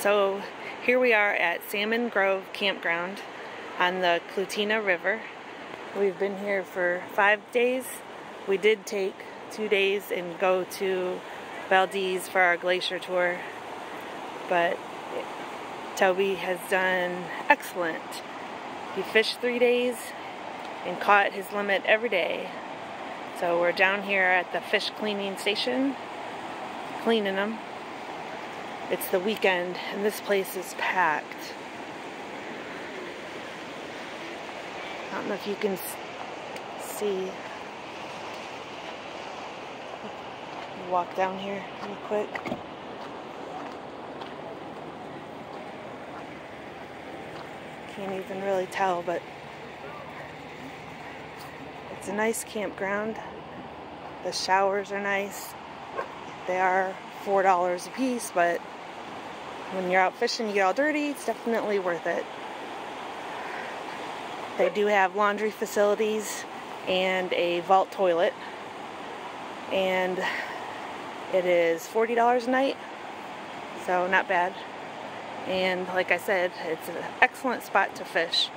So here we are at Salmon Grove Campground on the Klutina River. We've been here for five days. We did take two days and go to Valdez for our glacier tour, but Toby has done excellent. He fished three days and caught his limit every day. So we're down here at the fish cleaning station, cleaning them. It's the weekend and this place is packed. I don't know if you can see. Walk down here real quick. Can't even really tell, but it's a nice campground. The showers are nice. They are $4 a piece, but when you're out fishing, you get all dirty, it's definitely worth it. They do have laundry facilities and a vault toilet. And it is $40 a night, so not bad. And like I said, it's an excellent spot to fish.